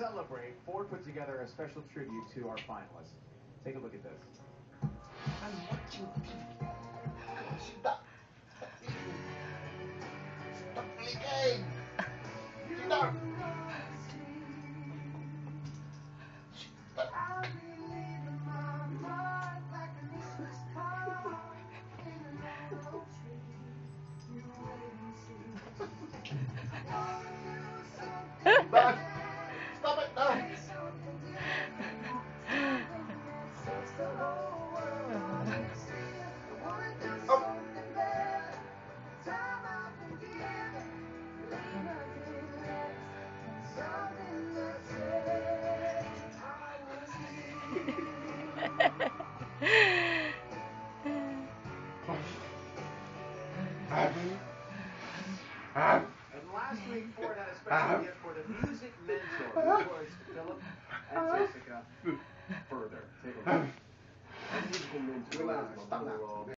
celebrate, Ford put together a special tribute to our finalists. Take a look at this. I'm watching TV. Stop. Stop flicking. Stop. Stop. And last week, Ford had a special gift for the music mentor, who was Philip and Jessica Further. Take a look. Stop now.